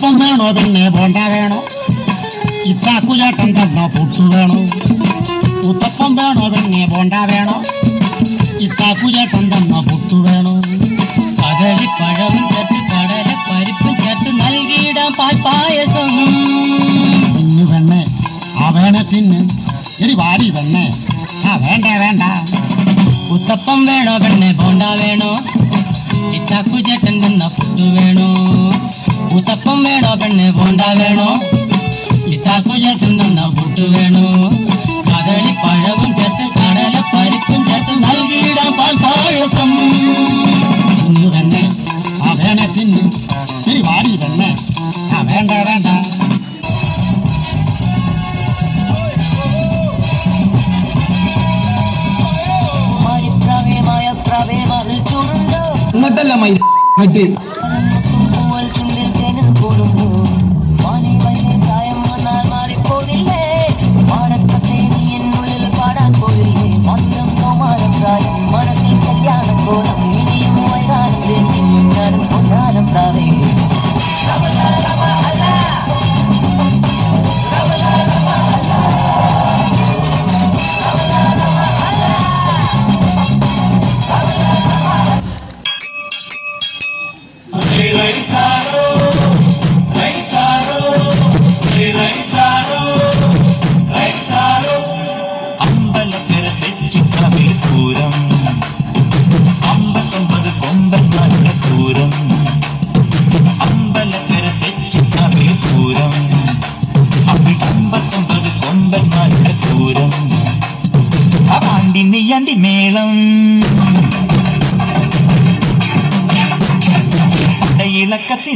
ഉത്തപ്പം വേണോ പിന്നെ ബോണ്ട വേണോ ഇത്താക്കു ചേട്ടൻ തന്ന പുട്ടു വേണോ ഉത്തപ്പം വേണോ പിന്നെ ബോണ്ട വേണോ ഇത്താക്കു ചേട്ടൻ തന്ന പുട്ടു വേണോ കദളി പഴവും ചേർത്ത് കടല പരിപ്പും ചേർത്ത് നൽകിയിടാം പാൽപ്പായസം തിന്നു പെണ്ണെ ആ വേണേ തിന്ന് എടി വാടി പെണ്ണെ ആ വേണ്ട വേണ്ട ഉത്തപ്പം വേണോ പെണ്ണെ Nadala may hati.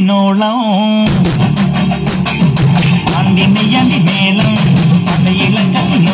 நோளம். அந்தி நெய்யந்தி மேளம் அந்த இலக்கத்தின்